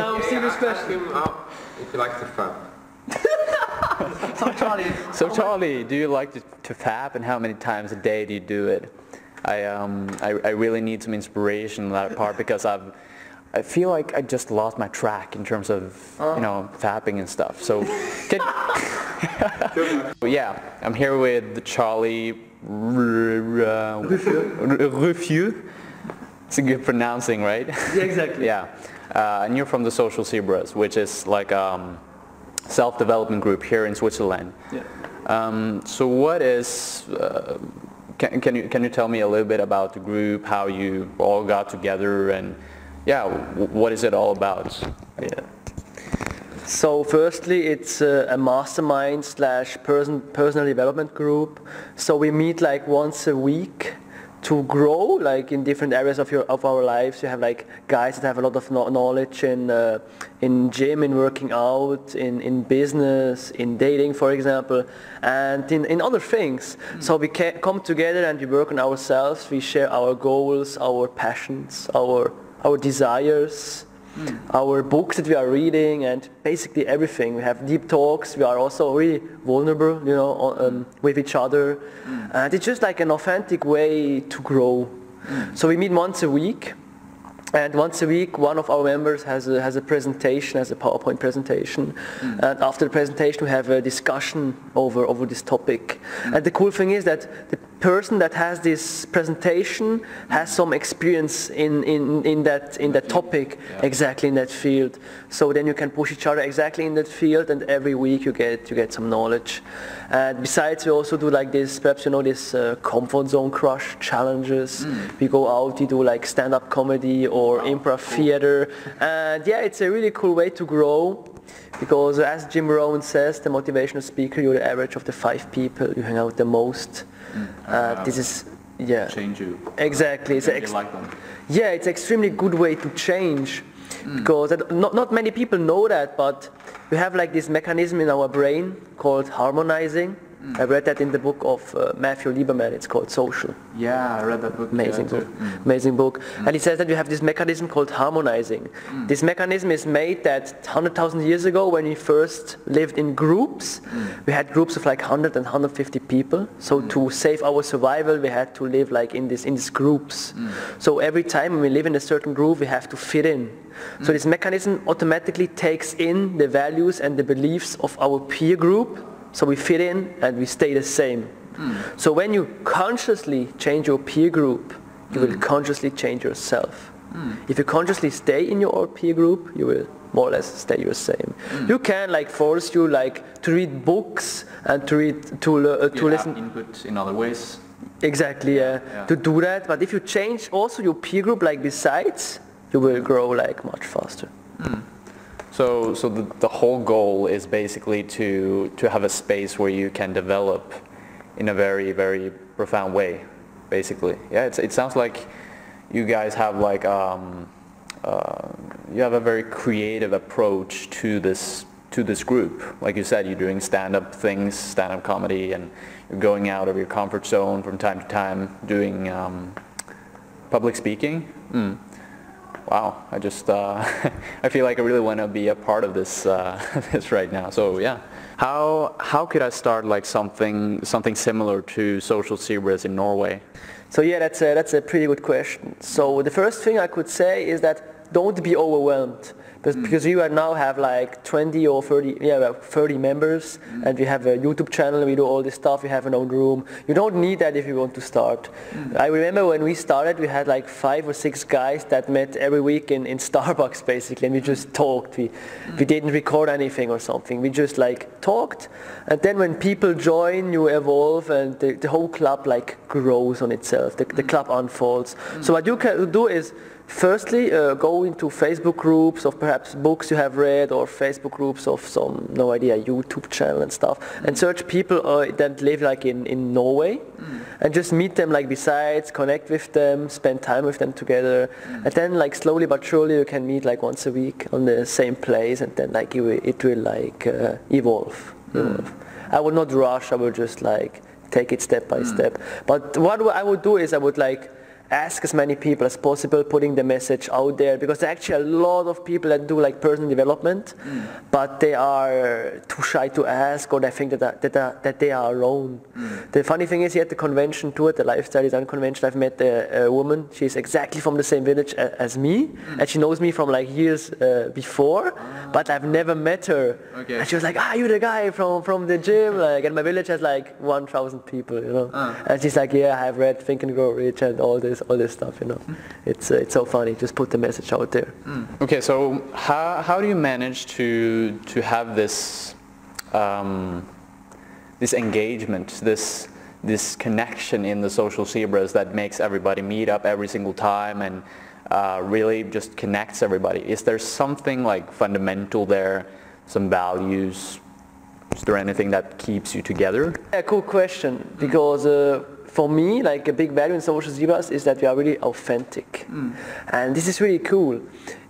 now serious ask question. him uh, if he likes to fap. So Charlie, So Charlie, do you like to, to fap and how many times a day do you do it? I, um, I, I really need some inspiration on that part because I've, I feel like I just lost my track in terms of, you know, fapping and stuff. So, can, yeah, I'm here with Charlie R- uh, Rüffieux. It's a good pronouncing, right? yeah, exactly. Yeah, uh, and you're from the Social Zebras, which is like um, self-development group here in Switzerland. Yeah. Um, so what is, uh, can, can, you, can you tell me a little bit about the group, how you all got together and yeah, w- what is it all about? Yeah. So firstly, it's a, a mastermind slash person, personal development group. So we meet like once a week to grow like in different areas of your of our lives. You have like guys that have a lot of knowledge in uh, in gym, in working out, in, in business, in dating, for example, and in, in other things. So we ca- come together and we work on ourselves. We share our goals, our passions, our our desires Mm. our books that we are reading and basically everything. We have deep talks. We are also really vulnerable, you know, um, with each other. Mm. And it's just like an authentic way to grow. Mm. So we meet once a week. And once a week, one of our members has a, has a presentation, has a PowerPoint presentation. And after the presentation, we have a discussion over, over this topic. And the cool thing is that the person that has this presentation has some experience in, in, in, that, in that topic, exactly in that field. So then you can push each other exactly in that field and every week you get, you get some knowledge. And besides, we also do like this, perhaps you know, this uh, comfort zone crush challenges. We go out, we do like stand-up comedy or improv theater. And yeah, it's a really cool way to grow because as Jim Rohn says, the motivational speaker, you're the average of the five people you hang out the most. Uh, this is, yeah. Change you. Exactly. It's ex- yeah, it's extremely good way to change because not, not many people know that, but we have like this mechanism in our brain called harmonizing. Mm. I read that in the book of uh, Matthew Lieberman. It's called Social. Yeah, I read that book. Amazing book. Mm. Amazing book. Mm. And he says that you have this mechanism called harmonizing. This mechanism is made that 100,000 years ago when we first lived in groups, we had groups of like 100 and 150 people. So to save our survival, we had to live like in this in these groups. So every time when we live in a certain group, we have to fit in. So this mechanism automatically takes in the values and the beliefs of our peer group. So we fit in and we stay the same. Hmm. So when you consciously change your peer group, you will hmm. consciously change yourself. Hmm. If you consciously stay in your peer group, you will more or less stay the same. You can like force you like to read books and to read to le- uh, to listen input in other ways. exactly yeah, yeah. to do that. But if you change also your peer group like besides, you will grow like much faster. So, so the, the whole goal is basically to, to have a space where you can develop in a very, very profound way, basically. Yeah, it's, it sounds like you guys have like, um, uh, you have a very creative approach to this, to this group. Like you said, you're doing stand-up things, stand-up comedy, and you're going out of your comfort zone from time to time, doing um, public speaking. Mm. Wow, I just uh, I feel like I really want to be a part of this uh, this right now. So yeah, how how could I start like something something similar to Social Zebras in Norway? So yeah, that's a, that's a pretty good question. So the first thing I could say is that don't be overwhelmed. Because, hmm. because you now have like 20 or 30, yeah, about 30 members, hmm. and we have a YouTube channel, we do all this stuff, we have an own room. You don't need that if you want to start. Hmm. I remember when we started, we had like five or six guys that met every week in, in Starbucks basically, and we just talked. We, we didn't record anything or something. We just like talked, and then when people join, you evolve, and the, the whole club like grows on itself. The, the club unfolds. So what you can do is Firstly, uh, go into Facebook groups of perhaps books you have read or Facebook groups of some, no idea, YouTube channel and stuff and search people uh, that live like in, in Norway and just meet them like besides, connect with them, spend time with them together and then like slowly but surely you can meet like once a week on the same place and then like it will, it will like uh, evolve. evolve. I will not rush, I will just like take it step by step. But what I would do is I would like ask as many people as possible, putting the message out there because there are actually a lot of people that do like personal development, mm. but they are too shy to ask or they think that, that, that they are alone. Mm. The funny thing is here at the convention too, at the Lifestyle Design Convention, I've met a, a woman, she's exactly from the same village as, as me mm. and she knows me from like years uh, before, ah. but I've never met her. Okay. And she was like, ah, you're the guy from, from the gym, like, and my village has like 1,000 people, you know. Ah. And she's like, yeah, I've read Think and Grow Rich and all this all this stuff. You know, it's uh, it's so funny. Just put the message out there. Mm. Okay, so how how do you manage to to have this um, this engagement, this this connection in the social zebras that makes everybody meet up every single time and uh, really just connects everybody? Is there something like fundamental there, some values? Is there anything that keeps you together? Yeah, cool question because. Uh, for me, like a big value in social zebras is that we are really authentic, mm. and this is really cool.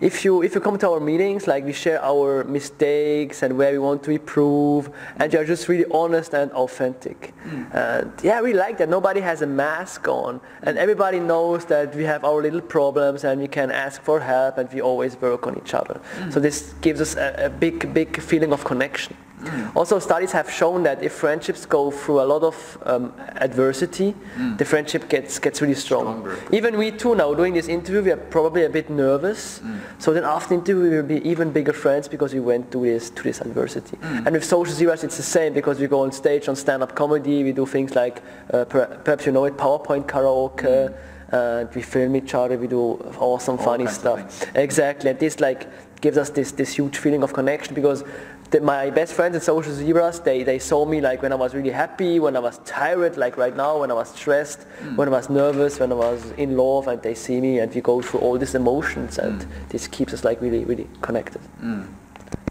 If you if you come to our meetings, like we share our mistakes and where we want to improve, and you are just really honest and authentic. Mm. And yeah, we like that. Nobody has a mask on, and everybody knows that we have our little problems and we can ask for help, and we always work on each other. Mm. So this gives us a, a big big feeling of connection. Mm. Also, studies have shown that if friendships go through a lot of um, adversity, mm. the friendship gets gets really strong. Stronger. Even we too now doing this interview, we are probably a bit nervous. Mm. So then after the interview, we will be even bigger friends because we went through this to this adversity. Mm. And with social zebras, it's the same because we go on stage on stand-up comedy. We do things like uh, per, perhaps you know it, PowerPoint karaoke. Mm. And we film each other. We do awesome, All funny stuff. Exactly, and this like gives us this this huge feeling of connection because the, my best friends in Social Zebras, they, they saw me like when I was really happy, when I was tired, like right now, when I was stressed, mm. when I was nervous, when I was in love, and they see me and we go through all these emotions and mm. this keeps us like really, really connected. Mm.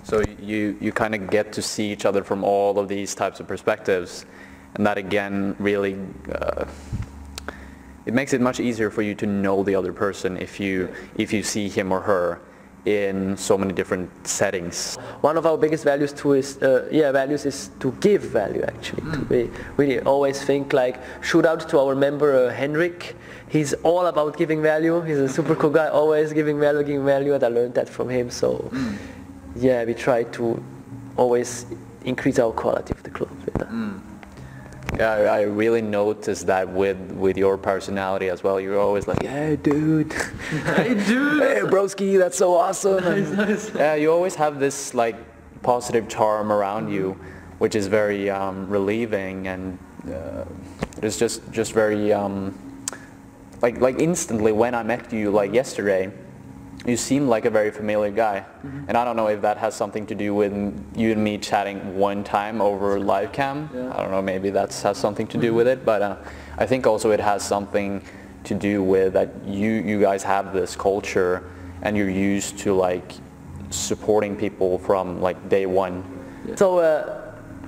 So you, you kind of get to see each other from all of these types of perspectives and that again really uh, it makes it much easier for you to know the other person if you if you see him or her in so many different settings. One of our biggest values too is, uh, yeah, values is to give value actually. Mm. We really always think like, shout out to our member uh, Henrik. He's all about giving value. He's a super cool guy, always giving value, giving value, and I learned that from him. So, mm. yeah, we try to always increase our quality of the club. Yeah. Mm. Yeah, I really noticed that with with your personality as well. You're always like, "Yeah, dude, hey, dude, hey, broski, that's so awesome." Nice, nice. Yeah, you always have this like positive charm around you, which is very um, relieving, and uh, it's just just very um, like like instantly when I met you like yesterday you seem like a very familiar guy. Mm-hmm. And I don't know if that has something to do with you and me chatting one time over live cam. Yeah. I don't know, maybe that has something to do mm-hmm. with it. But uh, I think also it has something to do with that you, you guys have this culture and you're used to like supporting people from like day one. Yeah. So uh,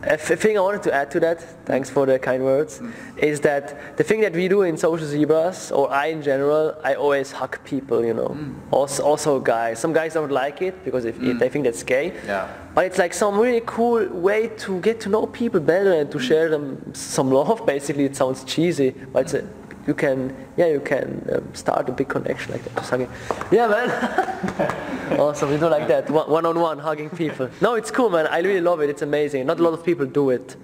a thing I wanted to add to that, thanks for the kind words, mm. is that the thing that we do in Social Zebras, or I in general, I always hug people, you know. Mm. Also, also guys. Some guys don't like it because if, mm. they think that's gay. Yeah. But it's like some really cool way to get to know people better and to mm. share them some love. Basically, it sounds cheesy, but it's a you can yeah you can um, start a big connection like that yeah man awesome we do like that. One on one hugging people. No it's cool man. I really love it. It's amazing. Not a lot of people do it.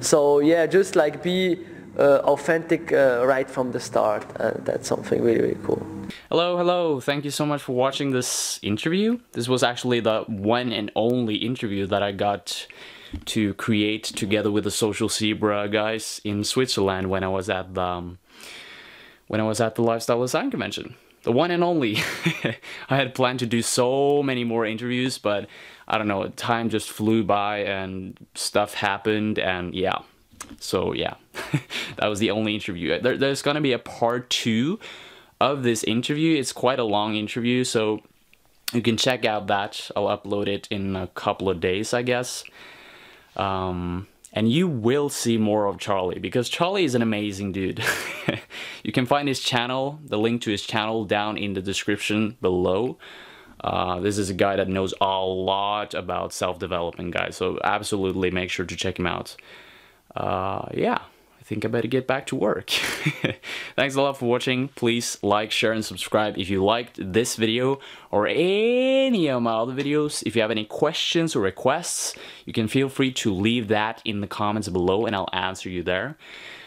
So yeah just like be uh, authentic uh, right from the start. And that's something really really cool. Hello hello. Thank you so much for watching this interview. This was actually the one and only interview that I got to create together with the social zebra guys in Switzerland when I was at the um, when I was at the Lifestyle Design Convention. The one and only. I had planned to do so many more interviews, but I don't know, time just flew by and stuff happened and yeah. So yeah, that was the only interview. There, there's gonna be a part two of this interview. It's quite a long interview, so you can check out that. I'll upload it in a couple of days, I guess. Um, and you will see more of Charlie because Charlie is an amazing dude. you can find his channel, the link to his channel down in the description below. Uh, this is a guy that knows a lot about self-development guys, so absolutely make sure to check him out. Uh, yeah, I think I better get back to work. Thanks a lot for watching. Please like, share, and subscribe if you liked this video or any of my other videos. If you have any questions or requests, you can feel free to leave that in the comments below and I'll answer you there.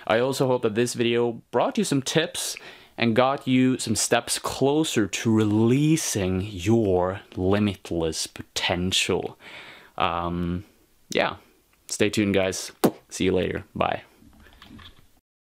I also hope that this video brought you some tips and got you some steps closer to releasing your limitless potential. Um, yeah, stay tuned, guys. See you later. Bye.